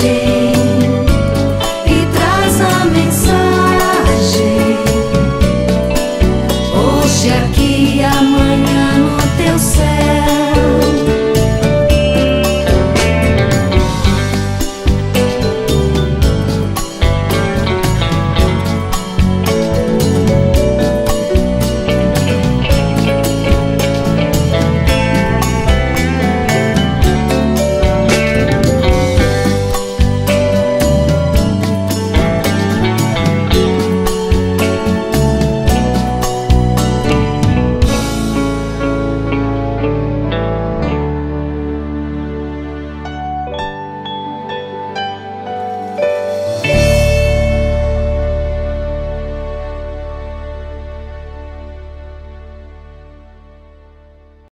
você.